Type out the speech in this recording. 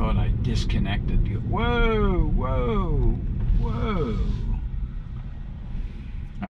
thought I disconnected you. Whoa.